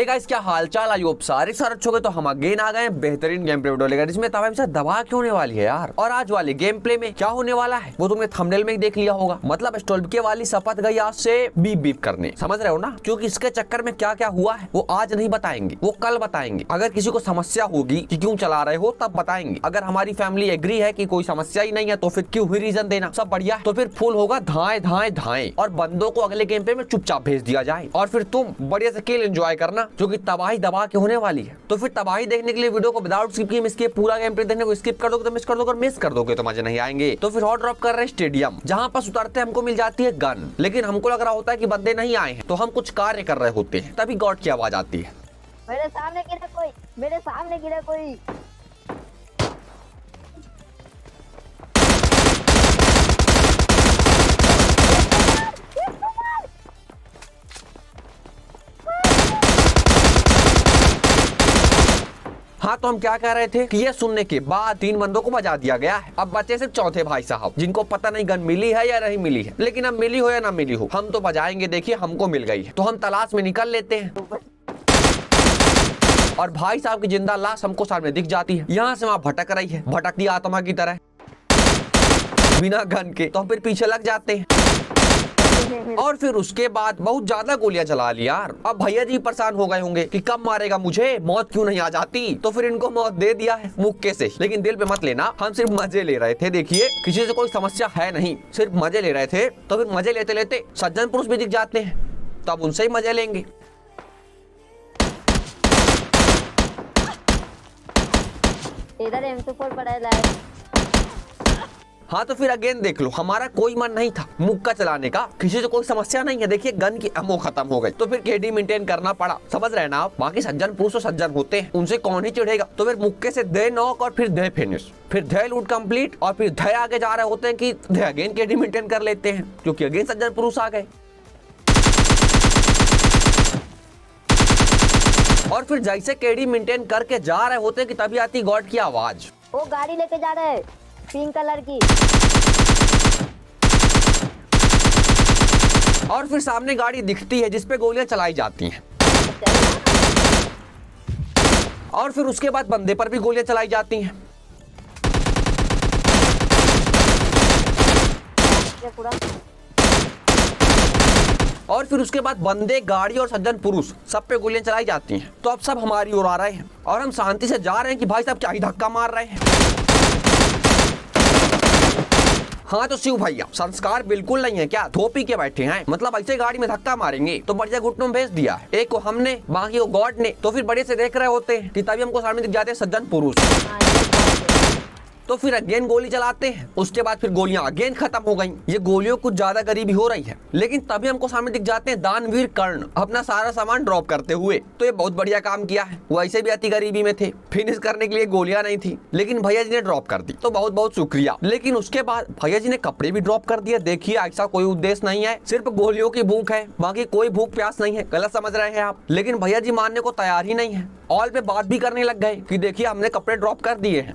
Hey guys क्या हालचाल? I hope सारे सारे अच्छे गए तो हम अगेन आ गए बेहतरीन गेम प्ले वीडियो लेकर, जिसमें तबाही से दवा क्यों होने वाली है यार। और आज वाले गेम प्ले में क्या होने वाला है? वो तुमने थंबनेल में देख लिया होगा। मतलब स्टोल्बिके वाली शपथ गई आज से बीप बीप करने। समझ रहे हो ना? क्योंकि इसके चक्कर में क्या क्या हुआ है, वो आज नहीं बताएँगे। वो कल बताएँगे। अगर किसी को समस्या होगी कि क्यों चला रहे हो, तब बताएँगे। अगर हमारी फैमिली एग्री है कि कोई समस्या ही नहीं है तो फिर क्यों ही रीजन देना? सब बढ़िया तो फिर फुल होगा धाए धाए धाए। और बंदों को अगले गेम पे में चुपचाप भेज दिया जाए। और फिर तुम बढ़िया से खेल एंजॉय करना। जो कि तबाही दबा के होने वाली है। तो फिर तबाही देखने के लिए वीडियो को विदाउट स्किप किए इसके पूरा गेम प्ले देखने को स्किप कर दोगे तो मिस कर दोगे मिस कर दोगे तो मज़े नहीं आएँगे। तो फिर हॉट ड्रॉप कर रहे हैं स्टेडियम जहाँ पास उतरते हमको मिल जाती है गन लेकिन हमको लग रहा होता है की बंदे नहीं आए हैं तो हम कुछ कार्य कर रहे होते हैं, तभी गॉड की आवाज़ आती है। मेरे सामने गिरा कोई, मेरे सामने गिरा कोई। हाँ तो हम क्या कह रहे थे कि ये सुनने के बाद तीन बंदों को बजा दिया गया है। अब बचे सिर्फ़ चौथे भाई साहब, जिनको पता नहीं गन मिली है या नहीं मिली है। लेकिन अब मिली हो या ना मिली हो, हम तो बजाएँगे, देखिए हमको मिल गई है। तो हम तलाश में निकल लेते हैं। और भाई साहब की ज़िंदा लाश हमको सामने दिख जाती है। यहाँ से वहाँ भटक रही है, भटकती आत्मा की तरह। बिना गन के तो हम फिर पीछे लग जाते हैं। और फिर उसके बाद बहुत ज़्यादा गोलियाँ चला ली यार। अब भैया जी परेशान हो गए होंगे कि कब मारेगा मुझे? मौत क्यों नहीं आ जाती? तो फिर इनको मौत दे दिया है मुक्के से। लेकिन दिल पे मत लेना, हम सिर्फ़ मज़े ले रहे थे, देखिए। किसी से कोई समस्या है नहीं, सिर्फ़ मज़े ले रहे थे। तो फिर मज़े लेते लेते सज्जन पुरुष भी दिख जाते हैं तो अब उनसे ही मज़े लेंगे। इधर एम टू फोर पड़ा है हाँ तो फिर अगेन देख लो, हमारा कोई मन नहीं था मुक्का चलाने का। किसी से कोई समस्या नहीं है। देखिए, गन की अमो खत्म हो गई। तो फिर केडी मेंटेन करना पड़ा। समझ रहे ना आप? बाकी सज्जन, पुरुष तो सज्जन होते हैं। उनसे कौन ही चिढ़ेगा? तो फिर मुक्के से दे नॉक और फिर दे फिनिश फिर धय लूट कंप्लीट और फिर धय आगे जा रहे होते हैं कि धय अगेन केडी मेंटेन कर लेते हैं। क्योंकि अगेन सज्जन, पुरुष आ गए। और फिर जैसे केडी मेंटेन करके जा रहे होते कि तभी आती गॉड की आवाज़। वो गाड़ी लेके जा रहे हैं। पिंक कलर की। और फिर सामने गाड़ी दिखती है जिसपे गोलियाँ चलाई जाती हैं। और फिर उसके बाद बंदे पर भी गोलियाँ चलाई जाती हैं। और फिर उसके बाद बंदे गाड़ी और सज्जन पुरुष सब पे गोलियाँ चलाई जाती हैं। तो अब सब हमारी ओर आ रहे हैं। और हम शांति से जा रहे हैं कि भाई साहब क्या ही धक्का मार रहे हैं। हाँ तो शिव भैया, संस्कार बिल्कुल नहीं है क्या? धोपी के बैठे हैं। मतलब ऐसे गाड़ी में धक्का मारेंगे तो बढ़िया घुटनों में भेज दिया। एक को हमने, बाकी को गॉड ने। तो फिर बड़े से देख रहे होते हैं कि तभी हमको सामने दिख जाते हैं सज्जन पुरुष। तो फिर अगेन गोली चलाते हैं। उसके बाद फिर गोलियाँ अगेन खत्म हो गई। ये गोलियों कुछ ज़्यादा गरीबी हो रही है। लेकिन तभी हमको सामने दिख जाते हैं दानवीर कर्ण, अपना सारा सामान ड्रॉप करते हुए। तो ये बहुत बढ़िया काम किया है। वो ऐसे भी अति गरीबी में थे। फिनिश करने के लिए गोलियाँ नहीं थी, लेकिन भैया जी ने ड्रॉप कर दी। तो बहुत बहुत शुक्रिया। लेकिन उसके बाद भैया जी ने कपड़े भी ड्रॉप कर दिए। देखिए, ऐसा कोई उद्देश्य नहीं है। सिर्फ़ गोलियों की भूख है, बाकी कोई भूख प्यास नहीं है। गलत समझ रहे हैं आप। लेकिन भैया जी मानने को तैयार ही नहीं है। ऑल पे बात भी करने लग गए कि देखिए हमने कपड़े ड्रॉप कर दिए हैं।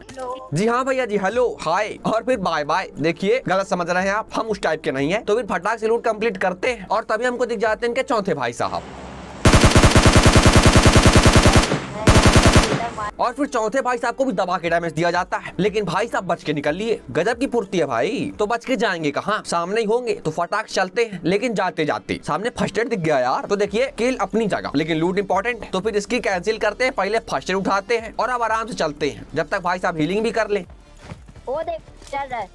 जी हाँ भैया जी हेलो हाय और फिर बाय बाय देखिए गलत समझ रहे हैं आप हम उस टाइप के नहीं है। तो फिर फटाक से लूट कंप्लीट करते हैं और तभी हमको दिख जाते हैं इनके चौथे भाई साहब। और फिर चौथे भाई साहब को भी दबा के डैमेज दिया जाता है। लेकिन भाई साहब बच के निकल लिए। गजब की पूर्ति है भाई। तो बच के जाएँगे कहाँ? सामने ही होंगे। तो फटाक चलते हैं। लेकिन जाते जाते सामने फ़र्स्ट एड दिख गया यार। तो देखिए किल अपनी जगह। लेकिन लूट इंपॉर्टेंट है। तो फिर इसकी कैंसिल करते हैं। पहले फ़र्स्ट एड उठाते हैं। और अब आराम से चलते हैं। जब तक भाई साहब हीलिंग भी कर ले। वो देख चल रहा है।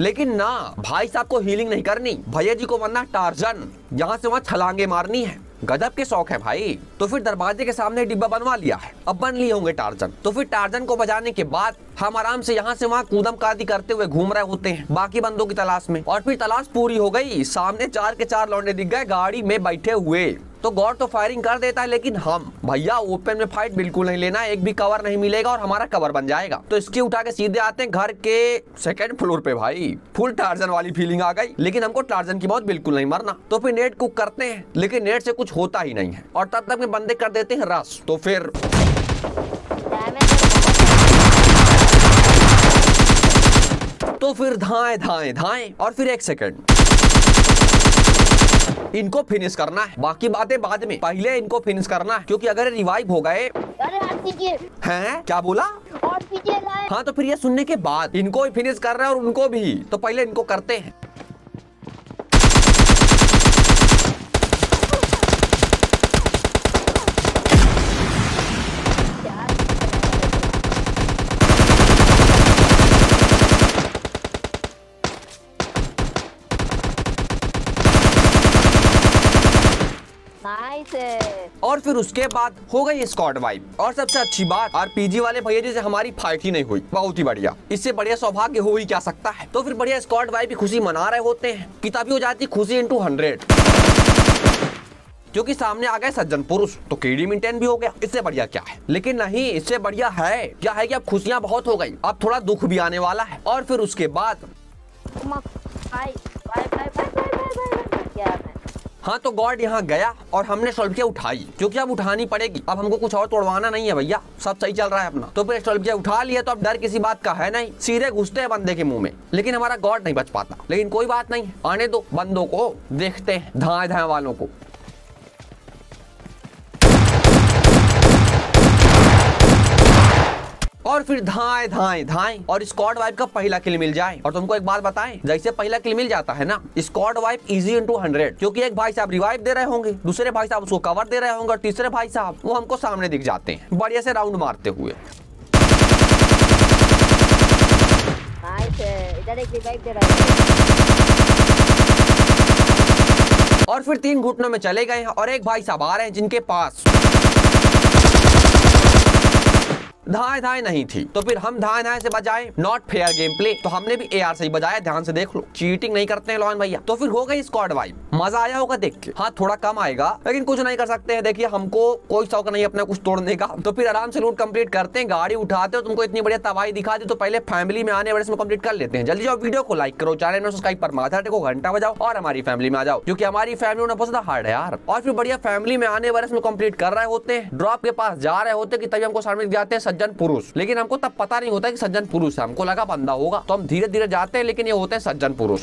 लेकिन ना भाई साहब को हीलिंग नहीं करनी। भैया जी को बनना टार्जन यहाँ से वहाँ छलांगे मारनी है। गजब के शौक है भाई। तो फिर दरवाजे के सामने डिब्बा बनवा लिया है। अब बन लिए होंगे टार्जन। तो फिर टार्जन को बजाने के बाद हम आराम से यहाँ से वहाँ कूदम कादी करते हुए घूम रहे होते हैं। बाकी बंदों की तलाश में। और फिर तलाश पूरी हो गई। सामने चार के चार लौंडे दिख गए। गाड़ी में बैठे हुए। तो गॉड तो फायरिंग कर देता है, लेकिन हम, भैया, ओपन में फाइट बिल्कुल नहीं लेना, एक भी कवर नहीं मिलेगा और हमारा कवर बन जाएगा। तो इसकी उठा के सीधे आते हैं घर के सेकंड फ्लोर पे भाई। फुल टार्जन वाली फीलिंग आ गई, लेकिन हमको टार्जन की मौत बिल्कुल नहीं मरना। तो फिर नेट कुक करते हैं, लेकिन नेट से कुछ होता ही नहीं है। और तब तक में बंदे कर देते हैं रस तो फिर तो फिर धाए धाए धाए, और फिर एक सेकंड इनको फिनिश करना है। बाकी बातें बाद में। पहले इनको फिनिश करना है क्योंकि अगर रिवाइव हो गए अरे हैं? क्या बोला? और हाँ तो फिर ये सुनने के बाद इनको फिनिश कर रहे हैं और उनको भी। तो पहले इनको करते हैं यार नाइस और फिर उसके बाद हो गई स्कॉट वाइफ और सबसे अच्छी बात आरपीजी वाले भैया जी से हमारी फाइट ही नहीं हुई बहुत ही बढ़िया इससे बढ़िया सौभाग्य हो ही क्या सकता है तो फिर बढ़िया स्कॉट वाइप की खुशी मना रहे होते हैं कि तभी हो जाती खुशी इंटू हंड्रेड क्योंकि सामने आ गए सज्जन पुरुष तो केडी मिनटेन भी हो गया इससे बढ़िया क्या है लेकिन नहीं इससे बढ़िया है क्या है कि अब खुशियाँ बहुत हो गई अब थोड़ा दुख भी आने वाला है और फिर उसके बाद bye bye bye bye bye bye क्या है तो गॉड यहाँ गया और हमने स्टॉल्पिया उठाई। क्योंकि अब उठानी पड़ेगी। अब हमको कुछ और तोड़वाना नहीं है भैया। सब सही चल रहा है अपना। तो फिर सोल्फिया उठा लिया तो अब डर किसी बात का है नहीं। सीधे घुसते हैं बंदे के मुँह में। लेकिन हमारा गॉड नहीं बच पाता। लेकिन कोई बात नहीं। आने दो बंदों को। देखते हैं धाए धाए वालों को। और फिर धाए धाए धाए और स्कॉड वाइप का पहला किल मिल जाए। और तुमको एक बात बताएँ जैसे पहला किल मिल जाता है ना squad wipe easy into hundred क्योंकि एक भाई साहब रिवाइव दे रहे होंगे दूसरे भाई साहब उसको कवर दे रहे होंगे और तीसरे भाई साहब वो हमको सामने दिख जाते हैं बढ़िया से राउंड मारते हुए। इधर एक रिवाइव दे रहा है। और फिर तीन घुटनों में चले गए हैं और एक भाई साहब आ रहे हैं जिनके पास। धाए धाए नहीं थी। तो फिर हम धाए धाए से बजाए नॉट फेयर गेम प्ले तो हमने भी एआर से ही बजाया, ध्यान से देख लो। चीटिंग नहीं करते हैं लोन भैया। तो फिर हो गई स्क्वाड वाइब मज़ा आया होगा देख के। हाँ थोड़ा कम आएगा, लेकिन कुछ नहीं कर सकते हैं। देखिए, हमको कोई शौक नहीं अपना कुछ तोड़ने का। तो फिर आराम से लूट कंप्लीट करते हैं, गाड़ी उठाते हो तुमको इतनी बढ़िया तबाही दिखा दी तो पहले फैमिली में आने वाले कंप्लीट कर लेते हैं। जल्दी जाओ वीडियो को लाइक करो चैनल में सब्सक्राइब पर माथा टेको घंटा बजाओ और हमारी फैमिली में आ जाओ, क्योंकि हमारी फैमिली में बहुत ज़्यादा हार्ड है यार। और फिर बढ़िया फैमिली में आने वाले में कंप्लीट कर रहे होते हैं। ड्रॉप के पास जा रहे होते कि तभी हमको सामने जाते हैं सज्जन पुरुष। लेकिन हमको तब पता नहीं होता कि सज्जन पुरुष है। हमको लगा बंदा होगा। तो हम धीरे धीरे जाते हैं, लेकिन ये होते हैं सज्जन पुरुष।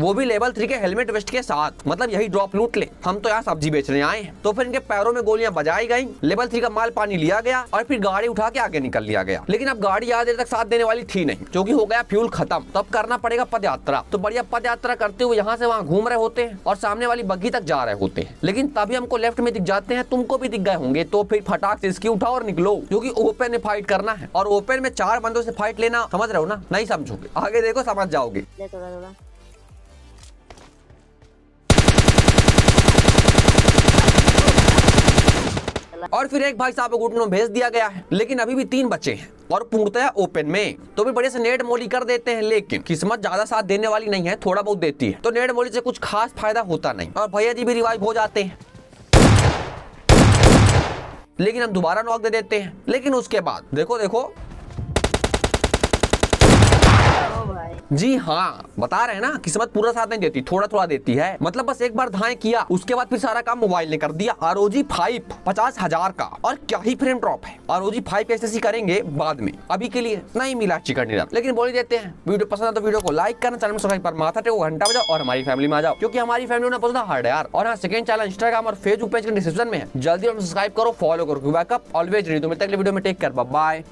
वो भी लेवल थ्री के हेलमेट वेस्ट के साथ। मतलब यही ड्रॉप लूट ले। हम तो यहाँ सब्ज़ी बेचने आए हैं। तो फिर इनके पैरों में गोलियाँ बजाई गई। लेवल थ्री का माल पानी लिया गया और फिर गाड़ी उठा के आगे निकल लिया गया। लेकिन अब गाड़ी ज़्यादा देर तक साथ देने वाली थी नहीं। क्योंकि हो गया फ्यूल खत्म। तब करना पड़ेगा पद यात्रा तो बढ़िया पद यात्रा करते हुए यहाँ से वहाँ घूम रहे होते हैं और सामने वाली बग्घी तक जा रहे होते हैं। लेकिन तभी हमको लेफ़्ट में दिख जाते हैं। तुमको भी दिख गए होंगे। तो फिर फटाक से इसकी उठाओ और निकलो। क्योंकि ओपन में फाइट करना है। और ओपन में चार बंदों से फाइट लेना, समझ रहे हो ना? नहीं समझोगे। आगे देखो, समझ जाओगे। और फिर एक भाई साहब को घुटनों भेज दिया गया है। लेकिन अभी भी तीन बच्चे हैं और पूर्णतया ओपन में। तो भी बड़े से नेट मोली कर देते हैं, लेकिन किस्मत ज़्यादा साथ देने वाली नहीं है, थोड़ा बहुत देती है। तो नेट मोली से कुछ खास फ़ायदा होता नहीं। और भैया जी भी रिवाइव हो जाते हैं। लेकिन हम दोबारा नॉक दे देते हैं। लेकिन उसके बाद, देखो देखो ओ भाई जी हाँ बता रहे हैं ना, किस्मत पूरा साथ नहीं देती थोड़ा थोड़ा देती है। मतलब बस एक बार धाए किया, उसके बाद फिर सारा काम मोबाइल ने कर दिया आर ओ जी फाइव पचास हज़ार का। और क्या ही फ्रेम ड्रॉप है। R O G five S करेंगे बाद में। अभी के लिए नहीं मिला चिकन डिनर लेकिन बोल देते हैं, वीडियो पसंद है तो वीडियो को लाइक करना, चैनल में सब्सक्राइब पर माथा टेको, घंटा बजाओ और हमारी फैमिली में आ जाओ। क्योंकि हमारी फैमिली बहुत ज़्यादा हार्ड यार। और सेकंड चैनल इंस्टाग्राम और फेसबुक पेज के डिस्क्रिप्शन में है। जल्दी सब्सक्राइब करो फॉलो करो बैकअप ऑलवेज रेडी तो हैं अगले वीडियो में। टेक कर बाय